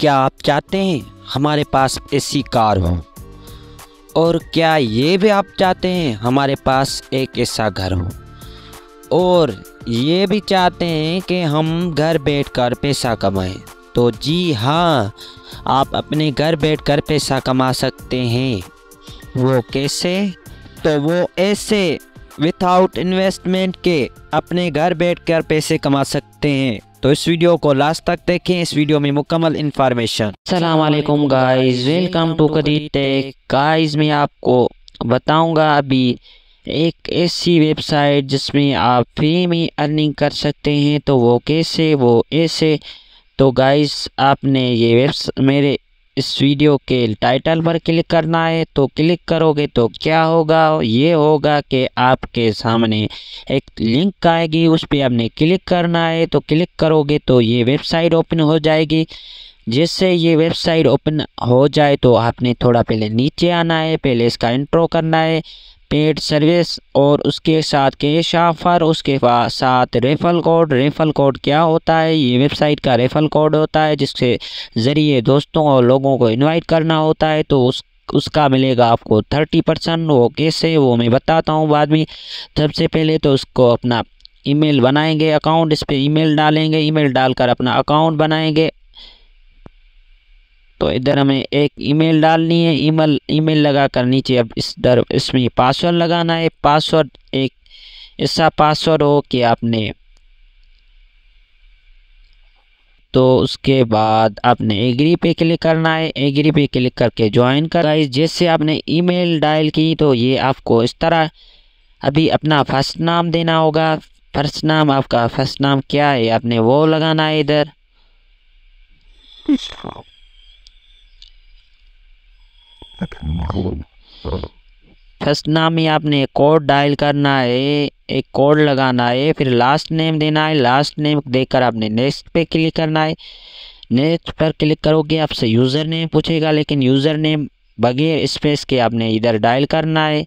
क्या आप चाहते हैं हमारे पास ऐसी कार हो? और क्या ये भी आप चाहते हैं हमारे पास एक ऐसा घर हो? और ये भी चाहते हैं कि हम घर बैठकर पैसा कमाएँ। तो जी हाँ आप अपने घर बैठकर पैसा कमा सकते हैं। वो कैसे? तो वो ऐसे विथआउट इन्वेस्टमेंट के अपने घर बैठकर पैसे कमा सकते हैं। तो इस वीडियो को लास्ट तक देखें। इस वीडियो में मुकम्मल information Aslam guys welcome to Qadeer tech guys मैं आपको बताऊँगा अभी एक ऐसी वेबसाइट जिसमें आप फ्री में अर्निंग कर सकते हैं। तो वो कैसे? वो ऐसे। तो गाइज़ आपने ये वेब्स मेरे इस वीडियो के टाइटल पर क्लिक करना है तो क्लिक करोगे तो क्या होगा? ये होगा कि आपके सामने एक लिंक आएगी, उस पर आपने क्लिक करना है तो क्लिक करोगे तो ये वेबसाइट ओपन हो जाएगी। जिससे ये वेबसाइट ओपन हो जाए तो आपने थोड़ा पहले नीचे आना है, पहले इसका इंट्रो करना है पेड सर्विस और उसके साथ कैश ऑफ़र उसके साथ रेफल कोड। रेफल कोड क्या होता है? ये वेबसाइट का रेफल कोड होता है, जिसके ज़रिए दोस्तों और लोगों को इनवाइट करना होता है। तो उस, उसका मिलेगा आपको थर्टी परसेंट। वो कैसे, वो मैं बताता हूँ बाद में। सबसे पहले तो उसको अपना ईमेल बनाएँगे अकाउंट। इस पर ईमेल डालेंगे। ईमेल डालकर अपना अकाउंट बनाएँगे। तो इधर हमें एक ईमेल डालनी है। ईमेल ईमेल लगाकर नीचे अब इस दर, इसमें पासवर्ड लगाना है। पासवर्ड एक, ऐसा पासवर्ड हो कि आपने तो उसके बाद आपने एग्री पे क्लिक करना है। एग्री पे क्लिक करके ज्वाइन कर जैसे आपने ईमेल डायल की तो ये आपको इस तरह अभी अपना फ़र्स्ट नाम देना होगा। फ़र्स्ट नाम, आपका फ़र्स्ट नाम क्या है? आपने वो लगाना है इधर। फ़र्स्ट नाम में आपने कोड डायल करना है, एक कोड लगाना है, फिर लास्ट नेम देना है लास्ट नेम देकर आपने नेक्स्ट पे क्लिक करना है। नेक्स्ट पर क्लिक करोगे आपसे यूज़र नेम पूछेगा, लेकिन यूज़र नेम बगैर स्पेस के आपने इधर डायल करना है।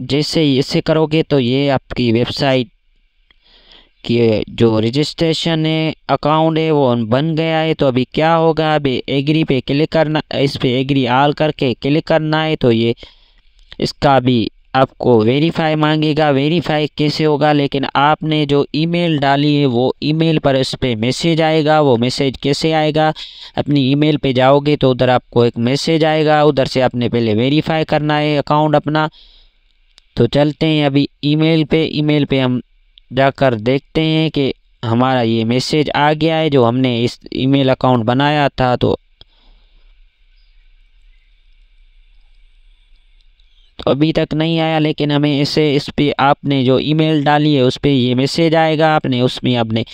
जैसे इसे करोगे तो ये आपकी वेबसाइट कि जो रजिस्ट्रेशन है अकाउंट है, वो बन गया है तो अभी क्या होगा? अभी एग्री पे क्लिक करना, इस पे एग्री आल करके क्लिक करना है तो ये इसका भी आपको वेरीफाई मांगेगा। वेरीफाई कैसे होगा? लेकिन आपने जो ईमेल डाली है, वो ईमेल पर इस पर मैसेज आएगा। वो मैसेज कैसे आएगा? अपनी ईमेल पे जाओगे तो उधर आपको एक मैसेज आएगा। उधर से आपने पहले वेरीफाई करना है अकाउंट अपना। तो चलते हैं अभी ईमेल पे। ईमेल पे हम जाकर देखते हैं कि हमारा ये मैसेज आ गया है जो हमने इस ईमेल अकाउंट बनाया था तो तो अभी तक नहीं आया, लेकिन हमें इसे, इस पर आपने जो ईमेल डाली है, उस पर ये मैसेज आएगा। आपने उसमें आपने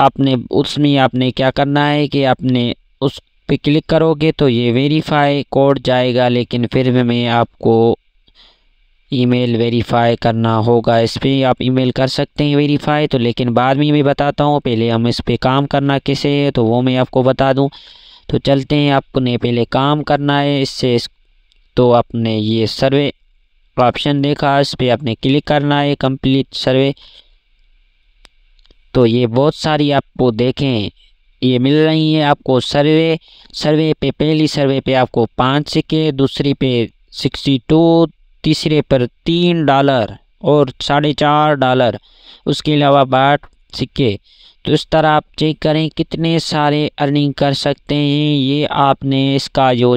आपने, उसमें आपने क्या करना है कि आपने उस पर क्लिक करोगे तो ये वेरीफाई कोड जाएगा, लेकिन फिर भी मैं आपको ईमेल वेरीफाई करना होगा। इस पर आप ईमेल कर सकते हैं वेरीफाई तो लेकिन बाद में मैं बताता हूँ पहले हम इस पर काम करना कैसे है तो वो मैं आपको बता दूँ। तो चलते हैं आपने पहले काम करना है इससे इस, तो आपने ये सर्वे ऑप्शन देखा इस पर आपने क्लिक करना है कंप्लीट सर्वे। तो ये बहुत सारी आपको देखें ये मिल रही है आपको सर्वे। सर्वे पे पहली सर्वे पे आपको पाँच सिक्के दूसरी पे सिक्सटी टू तीसरे पर तीन डॉलर और साढ़े चार डॉलर। उसके अलावा बाट, सिक्के। तो इस तरह आप चेक करें कितने सारे अर्निंग कर सकते हैं, ये आपने इसका जो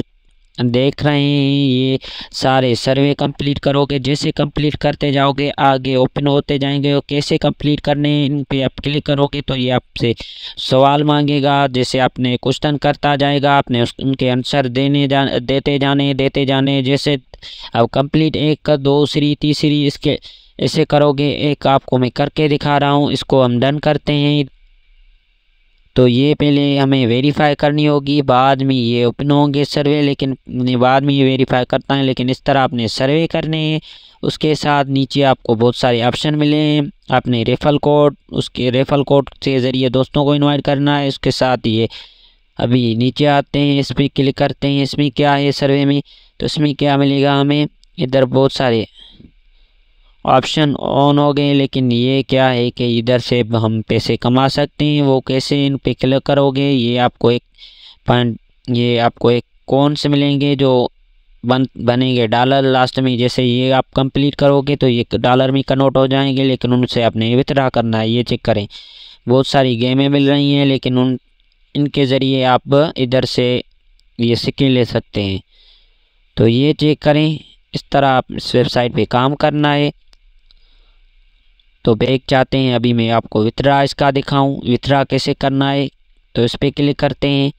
देख रहे हैं, ये सारे सर्वे कंप्लीट करोगे, जैसे कंप्लीट करते जाओगे, आगे ओपन होते जाएँगे, और कैसे कंप्लीट करने इन पे आप क्लिक करोगे तो ये आपसे सवाल मांगेगा, जैसे आपने क्वेश्चन करता जाएगा, आपने उनके आंसर देने जा, देते जाने देते जाने, जैसे अब कंप्लीट एक, दूसरी, तीसरी, इसके, ऐसे करोगे, एक आपको मैं करके दिखा रहा हूँ, इसको हम डन करते हैं। तो ये पहले हमें वेरीफाई करनी होगी, बाद में ये ओपन होंगे सर्वे लेकिन बाद में ये वेरीफाई करता है, लेकिन इस तरह आपने सर्वे करने हैं। उसके साथ नीचे आपको बहुत सारे ऑप्शन मिले हैं। आपने रेफल कोड उसके रेफल कोड के ज़रिए दोस्तों को इनवाइट करना है। उसके साथ ये अभी नीचे आते हैं, इस पर क्लिक करते हैं, इसमें क्या है सर्वे में? तो इसमें क्या मिलेगा हमें? इधर बहुत सारे ऑप्शन ऑन हो गए, लेकिन ये क्या है कि इधर से हम पैसे कमा सकते हैं, वो कैसे इन पे क्लिक करोगे, ये आपको एक पॉइंट ये आपको एक कौन से मिलेंगे जो बन, बनेंगे डॉलर लास्ट में। जैसे ये आप कंप्लीट करोगे तो ये डॉलर में कन्वर्ट हो जाएँगे, लेकिन उनसे आपने विथड्रा करना है, ये चेक करें। बहुत सारी गेमें मिल रही हैं, लेकिन उन, इनके ज़रिए आप इधर से ये सिक्के ले सकते हैं। तो ये चेक करें, इस तरह आप इस वेबसाइट पे काम करना है। तो बैग चाहते हैं। अभी मैं आपको विथड्रा इसका दिखाऊँ। विथड्रा कैसे करना है? तो इस पर क्लिक करते हैं।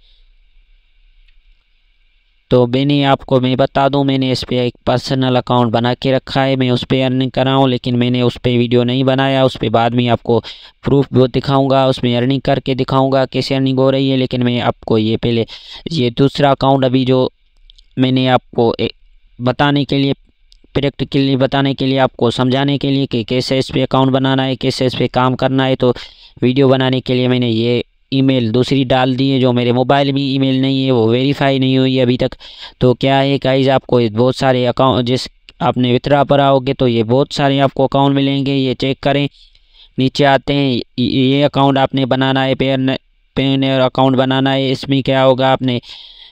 तो मैंने आपको, मैं बता दूँ, मैंने इस पर एक पर्सनल अकाउंट बना के रखा है। मैं उस पर अर्निंग कर रहा हूँ लेकिन मैंने उस पर वीडियो नहीं बनाया। उस पर बाद में आपको प्रूफ वो दिखाऊँगा। उसमें अर्निंग करके दिखाऊँगा कैसे अर्निंग हो रही है। लेकिन मैं आपको ये पहले, ये दूसरा अकाउंट अभी जो मैंने आपको बताने के लिए प्रैक्टिकली बताने के लिए, आपको समझाने के लिए कि कैसे इस पर अकाउंट बनाना है, कैसे इस पर काम करना है। तो वीडियो बनाने के लिए मैंने ये ईमेल दूसरी डाल दी है, जो मेरे मोबाइल में ईमेल नहीं है, वो वेरीफाई नहीं हुई अभी तक। तो क्या है गाइज़ आपको बहुत सारे अकाउंट जिस आपने वितरा पर आओगे तो ये बहुत सारे आपको अकाउंट मिलेंगे। ये चेक करें, नीचे आते हैं, ये अकाउंट आपने बनाना है पेन पेन अकाउंट बनाना है, इसमें क्या होगा, आपने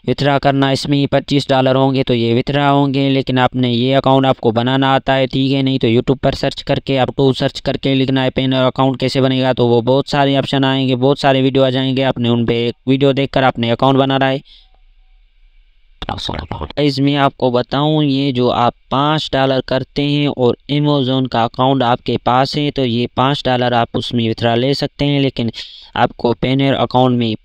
विथड्रा करना इसमें पच्चीस डॉलर होंगे तो ये विथड्रा होंगे, लेकिन आपने ये अकाउंट आपको बनाना आता है, ठीक है? नहीं तो यूट्यूब पर सर्च करके, आप टू सर्च करके लिखना है, पेन अकाउंट कैसे बनेगा तो वो बहुत सारे ऑप्शन आएँगे, बहुत सारे वीडियो आ जाएँगे, आपने उन पर एक वीडियो देख कर आपने अकाउंट बनाना है। इसमें आपको बताऊँ, ये जो आप पाँच डॉलर करते हैं और अमेज़ोन का अकाउंट आपके पास है तो ये पाँच डॉलर आप उसमें विथड्रा ले सकते हैं, लेकिन आपको पेनर अकाउंट में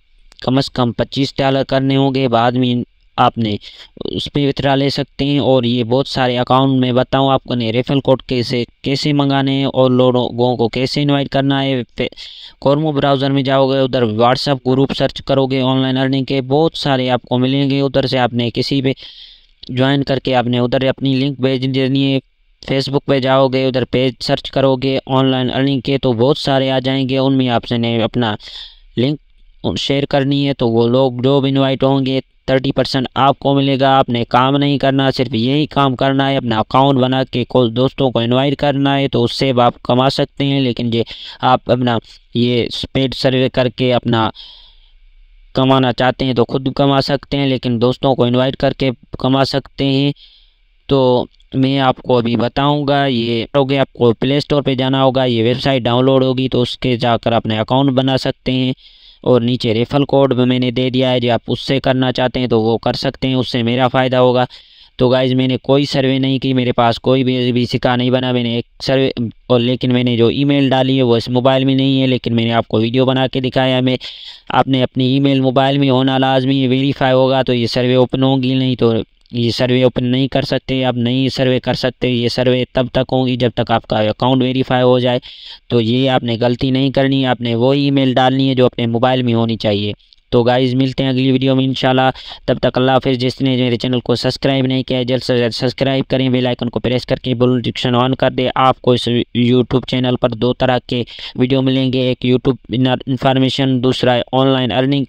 कम से कम पच्चीस डॉलर करने होंगे, बाद में आपने उस पर वितरा ले सकते हैं। और ये बहुत सारे अकाउंट में बताऊँ आपको, ने रेफल कोड कैसे कैसे मंगाने हैं और लोगों को कैसे इनवाइट करना है। कॉर्मो ब्राउज़र में जाओगे, उधर व्हाट्सअप ग्रुप सर्च करोगे ऑनलाइन अर्निंग के, बहुत सारे आपको मिलेंगे। उधर से आपने किसी पे ज्वाइन करके आपने उधर अपनी लिंक भेज देनी है। फेसबुक पे जाओगे, उधर पेज सर्च करोगे ऑनलाइन अर्निंग के तो बहुत सारे आ जाएँगे। उनमें आपसे अपना लिंक शेयर करनी है तो वो लोग जो भी इन्वाइट होंगे थर्टी परसेंट आपको मिलेगा। आपने काम नहीं करना, सिर्फ़ यही काम करना है, अपना अकाउंट बना के कुछ दोस्तों को इनवाइट करना है तो उससे आप कमा सकते हैं। लेकिन ये, आप अपना ये पेड सर्वे करके अपना कमाना चाहते हैं तो खुद कमा सकते हैं, लेकिन दोस्तों को इनवाइट करके कमा सकते हैं। तो मैं आपको अभी बताऊँगा, ये होगे आपको प्ले स्टोर पे जाना होगा, ये वेबसाइट डाउनलोड होगी तो उसके जाकर अपने अकाउंट बना सकते हैं। और नीचे रेफल कोड भी मैंने दे दिया है। जो आप उससे करना चाहते हैं तो वो कर सकते हैं, उससे मेरा फ़ायदा होगा। तो गाइज़ मैंने कोई सर्वे नहीं की, मेरे पास कोई भी भी सिक्का नहीं बना। मैंने एक सर्वे और लेकिन मैंने जो ईमेल डाली है वो इस मोबाइल में नहीं है, लेकिन मैंने आपको वीडियो बना के दिखाया मैं, आपने अपनी ईमेल मोबाइल में होना लाजमी वेरीफाई होगा तो ये सर्वे ओपन होगी, नहीं तो ये सर्वे ओपन नहीं कर सकते, आप नहीं सर्वे कर सकते, ये सर्वे तब तक होंगी जब तक आपका अकाउंट वेरीफाई हो जाए। तो ये आपने गलती नहीं करनी, आपने वो ईमेल डालनी है जो अपने मोबाइल में होनी चाहिए। तो गाइज़ मिलते हैं अगली वीडियो में, इंशाल्लाह। तब तक अल्लाह हाफिज़। जिसने मेरे चैनल को सब्सक्राइब नहीं किया जल्द से जल्द सब्सक्राइब करें, बेल आइकन को प्रेस करके नोटिफिकेशन ऑन कर दे। आपको इस यूट्यूब चैनल पर दो तरह के वीडियो मिलेंगे, एक यूट्यूब इन्फॉर्मेशन, दूसरा ऑनलाइन अर्निंग